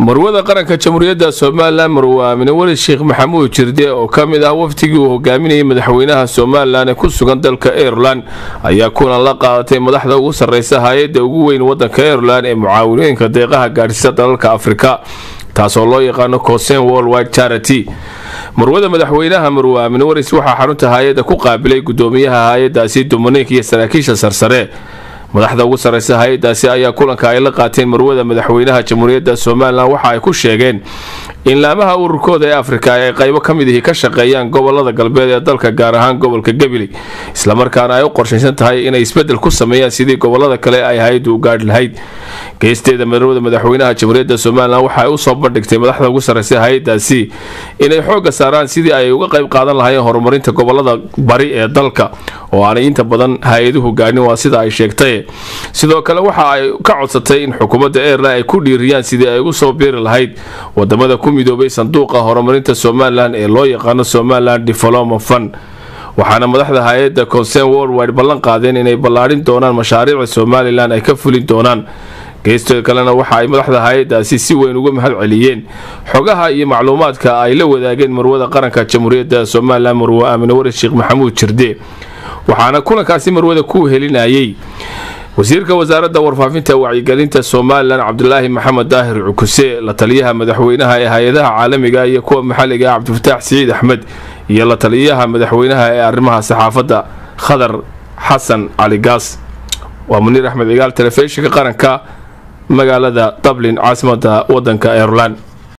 marwada qaranka jamhuuriyadda somalilan marwe aamine sheekh maxamuud jirde oo ka mid ah wafdigii uu hogaaminayay madaxweynaha somalilan ee ku sugan dalka airelan ayaa kulan la qaadatay madaxda ugu sarreysa hay'adda ugu weyn wadanka airelan ee mucaawinooyinka deeqaha gaadhsiisa dalalka afrika taasoo loo yaqaano cosen worldwide charity. Marwada madaxweynaha marwe aamine waris waxaa xarunta hay'adda ku qaabilay gudoomiyaha hay'adaasi dominik iyo saraakiisha sarsare madaxda ugu sarreysa hay'adaasi ayaa kulanka ay la qaateen marwada madaxweynaha jamhuuriyadda somalilan waxa ay ku sheegeen in laamaha ururkooda ee afrika ay qaybo ka mid ihi ka shaqeeyaan gobollada galbeed ee dalka gaar ahaan gobolka gebili islamarkaana ay u qorshaysan tahay inay isbeddel ku sameeyaan sidii gobollada kale ay hay'addu u gaadhi lahayd. Geesteeda marwada madaxweynaha jamhuuriyadda somalilan waxa ay u soo bandhigtay madaxda ugu sarreysa hay'adaasi inay xoogga saaraan sidii ay uga qayb qaadan lahaayeen horumarinta gobollada bari ee dalka oo aanay inta badan hay'aduhu gaadhin waa sida ay sheegtay. Sidoo kale waxa ay ka codsatay in xukuumadda airelan ay ku dhiiriyaan sidii ay ugu soo biiri lahayd waddamada ku midoobay sanduuqa horumarinta somalilan ee loo yaqaano somalilan development fund. Waxaana madaxda hay'adda concern worldwide ballan qaadeen inay ballaadhin doonaan mashaariicda somalilan ay ka fulin doonaan. Geestoda kalena waxa ay madaxda hay'adaasi si weyn uga mahad celiyeen. Xogaha iyo macluumaadka ay la wadaageen marwada qaranka jamhuuriyadda somalilan marwe aamine waris sheekh maxamuud jirde waxaana kulankaasi marwada ku helinayay wasiirka wasaaradda warfaafinta wacyigelinta somalilan cabdulaahi maxamed daahir cukuse la taliyaha madaxweynaha ee hay'adaha caalamiga iyo kuwa maxalliga cabdifataax siciid axmed iyo la taliyaha madaxweynaha ee arrimaha saxaafadda khadar xasan cali gaas. Waa muniir axmed cigaal telefishinka qaranka magaalada dublin caasimada wadanka airelan